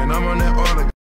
and I'm on that all.